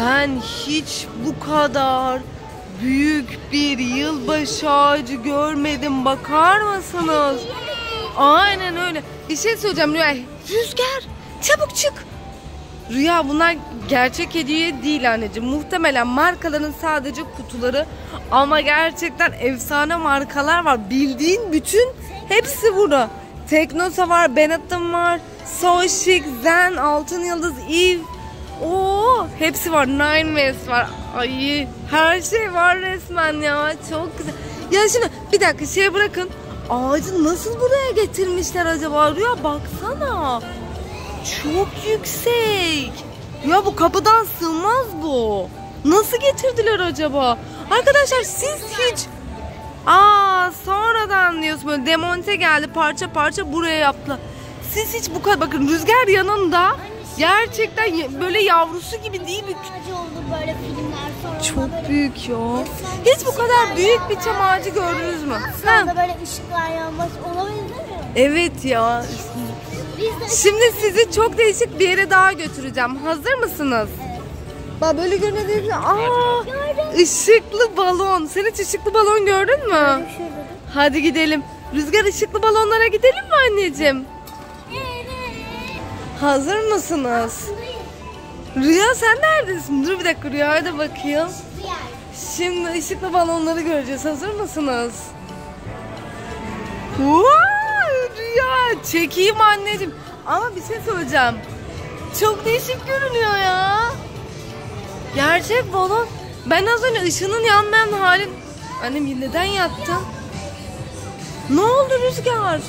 Ben hiç bu kadar büyük bir yılbaşı ağacı görmedim. Bakar mısınız? Aynen öyle. Bir şey söyleyeceğim Rüya. Rüzgar çabuk çık. Rüya bunlar gerçek hediye değil anneciğim. Muhtemelen markaların sadece kutuları ama gerçekten efsane markalar var. Bildiğin bütün hepsi burada. Teknosa var, Benetton var, So Zen, Altın Yıldız, Eve. Oo, hepsi var. Nine West var. Ay, her şey var resmen ya. Çok güzel. Ya şimdi bir dakika şey bırakın. Ağacı nasıl buraya getirmişler acaba? Rüya baksana. Çok yüksek. Ya bu kapıdan sığmaz bu. Nasıl getirdiler acaba? Arkadaşlar siz hiç... Aa sonradan diyorsun böyle demonte geldi parça parça buraya yaptılar. Siz hiç bu kadar bakın rüzgar yanında gerçekten böyle yavrusu gibi değil mi? Ağacı oldu böyle filmler sonra. Çok böyle büyük ya. Hiç bu kadar büyük bir çam ağacı gördünüz mü? Ha, Sonra böyle ışıklar yanmaz olabilir mi? evet ya. Şimdi sizi çok değişik bir yere daha götüreceğim. Hazır mısınız? Bak böyle görünüyor. Aa, ışıklı balon. Sen hiç ışıklı balon gördün mü? şurada. Hadi gidelim. Rüzgar ışıklı balonlara gidelim mi anneciğim? Hazır mısınız? Rüya sen neredesin? Dur bir dakika Rüya'ya da bakayım. Şimdi ışıklı balonları göreceğiz. Hazır mısınız? Vay, Rüya çekeyim anneciğim. Ama bir şey söyleyeceğim. Çok değişik görünüyor ya. Gerçek balon. Ben az önce ışının yanmayan halin... Annem neden yattın? Ne oldu Rüzgar?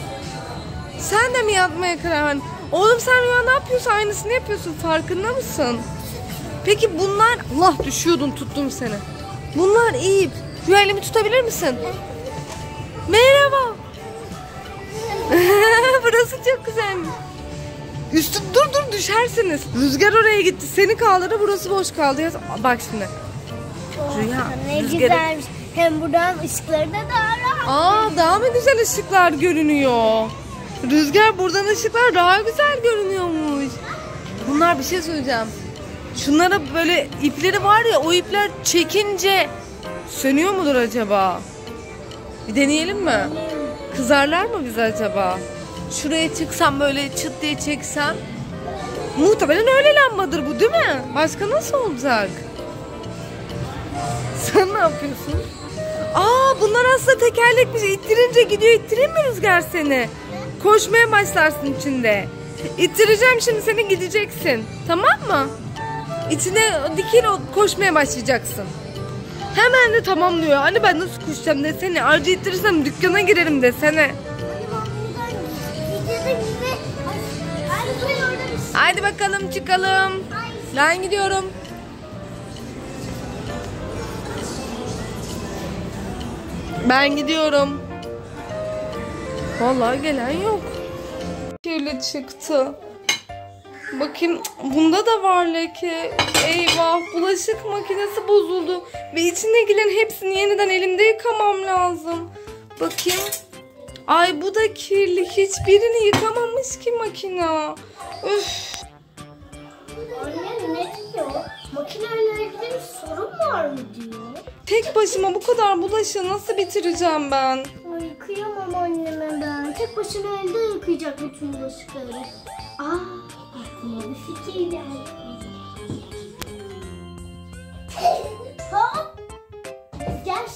Sen de mi yatmaya karar verdin? Oğlum sen rüya ne yapıyorsun? Aynısını yapıyorsun. Farkında mısın? Peki bunlar... Allah düşüyordun tuttum seni. Bunlar ip. Rüya elimi tutabilir misin? Merhaba. Burası çok güzelmiş. Üstü dur dur düşersiniz. Rüzgar oraya gitti. Seni kaldırdı burası boş kaldı. Bak şimdi. Rüya. Ne rüzgarı- güzelmiş. Hem buradan ışıkları da daha rahat. Aa daha mı güzel ışıklar görünüyor? Rüzgar buradan ışıklar daha güzel görünüyormuş. Bunlar bir şey söyleyeceğim. Şunlara böyle ipleri var ya o ipler çekince sönüyor mudur acaba? Bir deneyelim mi? Kızarlar mı bize acaba? Şuraya çıksam böyle çıt diye çeksem. Muhtemelen öyle lambadır bu değil mi? Başka nasıl olacak? Sen ne yapıyorsun? Aa bunlar aslında tekerlekmiş. İttirince gidiyor. İttireyim mi Rüzgar seni? Koşmaya başlarsın içinde. İttireceğim şimdi seni gideceksin. Tamam mı? İçine dikil koşmaya başlayacaksın. Hemen de tamam diyor. Anne ben nasıl koşacağım desene. Ayrıca ittirirsem dükkana girerim desene. Haydi bakalım çıkalım. Ben gidiyorum. Ben gidiyorum. Vallahi gelen yok. Kirli çıktı. Bakayım bunda da var leke. Eyvah bulaşık makinesi bozuldu. Ve içindekilerin hepsini yeniden elimde yıkamam lazım. Bakayım. Ay bu da kirli. Hiçbirini yıkamamış ki makina. Üf. Annem ne diyor? Makineyle ilgili sorun var mı diyor. Tek başıma bu kadar bulaşığı nasıl bitireceğim ben? Ay kıyamam anneme ben. Tek başına elde yıkayacak bütün bulaşıkları. Aa aklıma bir fikir geldi. Hop. Gel.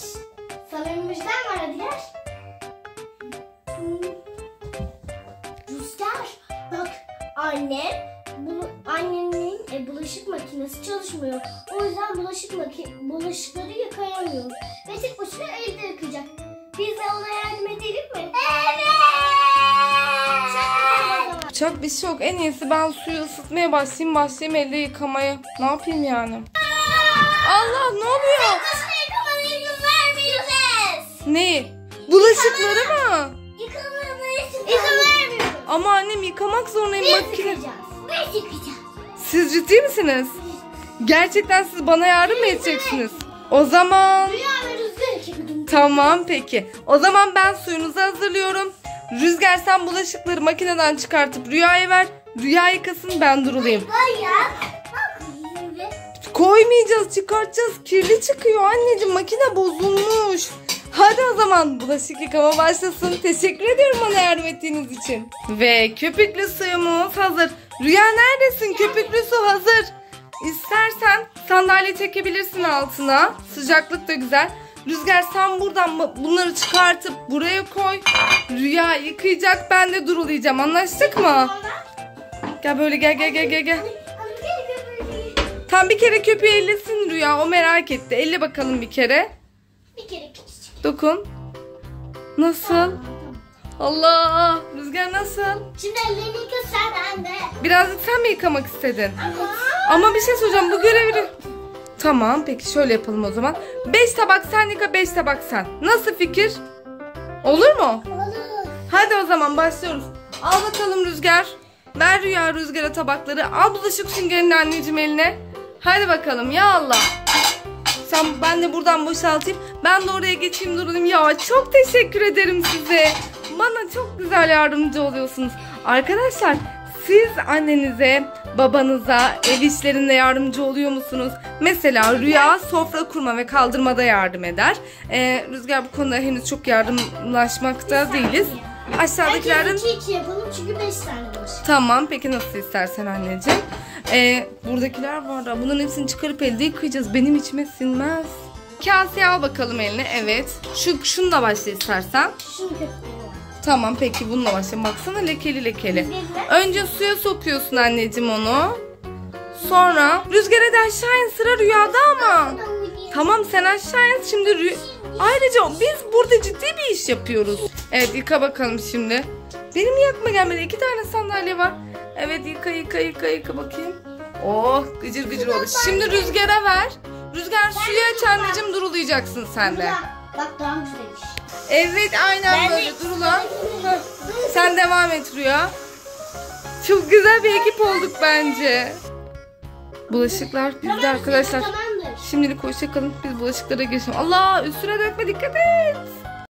Sana bir müjdem var hadi gel. Rüzgar bak annem bunu annenin e, bulaşık makinesi çalışmıyor. O yüzden bulaşık maki bulaşıkları yıkayamıyor. Ve tek başına elde yıkayacak. Biz de ona yardım edelim mi? Evet. Yapacak bir şey yok. En iyisi ben suyu ısıtmaya başlayayım. Başlayayım elde yıkamaya. Ne yapayım yani? Allah ne oluyor? Yıkamana. Ne? Bulaşıkları mı? Yıkamana izin, vermiyoruz. Ama annem yıkamak zorundayım Biz makine. yıkayacağız. Biz yıkayacağız. Siz ciddi misiniz? Gerçekten siz bana yardım mı edeceksiniz? O zaman Rüya. Tamam peki. O zaman ben suyunuzu hazırlıyorum. Rüzgar sen bulaşıkları makineden çıkartıp Rüya'ya ver. Rüya yıkasın ben durulayım. Hayır. Bak. Koymayacağız çıkartacağız. Kirli çıkıyor anneciğim makine bozulmuş. Hadi o zaman bulaşık yıkama başlasın. Teşekkür ediyorum bana yardım ettiğiniz için. Ve köpüklü suyumuz hazır. Rüya neredesin? Köpüklü su hazır. İstersen sandalye çekebilirsin altına. Sıcaklık da güzel. Rüzgar sen buradan bu- bunları çıkartıp buraya koy. Rüya yıkayacak ben de durulayacağım. Anlaştık mı? Gel böyle gel gel gel gel gel. Tam bir kere köpüğü ellesin Rüya. O merak etti. Elle bakalım bir kere. Bir kere küçücük. Dokun. Nasıl? Allah! Rüzgar nasıl? Şimdi ellerini yıka sen anne. Birazcık sen mi yıkamak istedin? Ama. Ama bir şey soracağım. Bu görevi... Tamam peki şöyle yapalım o zaman. 5 tabak sen yıka 5 tabak sen. Nasıl fikir? Olur mu? Olur. Hadi o zaman başlıyoruz. Al bakalım Rüzgar. Ver Rüya Rüzgar'a tabakları. Al bulaşık süngerini anneciğim eline. Hadi bakalım ya Allah. Sen ben de buradan boşaltayım. Ben de oraya geçeyim durayım. Ya çok teşekkür ederim size. Bana çok güzel yardımcı oluyorsunuz. Arkadaşlar siz annenize, babanıza ev işlerinde yardımcı oluyor musunuz? Mesela Rüya sofra kurma ve kaldırmada yardım eder. Ee, Rüzgar bu konuda henüz çok yardımlaşmakta değiliz. Aşağıdakilerden Herkes iki iki yapalım çünkü beş tane bulaşık. Tamam peki nasıl istersen anneciğim. Ee, buradakiler var da bunların hepsini çıkarıp elde yıkayacağız. Benim içime sinmez. Kaseye al bakalım eline. Evet. Şu şunu da başla istersen. Şunu var. Tamam peki bununla başla. Baksana lekeli lekeli. Önce suya sokuyorsun anneciğim onu. Sonra rüzgara da aşağı in sıra rüyada ama. Tamam sen aşağı in şimdi rü- Ayrıca biz burada ciddi bir iş yapıyoruz. Evet yıka bakalım şimdi. Benim yakma gelmedi. iki tane sandalye var. Evet yıka yıka yıka yıka bakayım. Oh gıcır gıcır oldu. Şimdi rüzgara ver. Rüzgar suyu aç anneciğim durulayacaksın sen de. Bak, daha güzelmiş. Evet aynen böyle durula. Et Rüya. Çok güzel bir ekip olduk bence. Bulaşıklar bizde arkadaşlar. Şimdilik hoşçakalın. Biz bulaşıklara geçelim. Allah üstüne dökme dikkat et.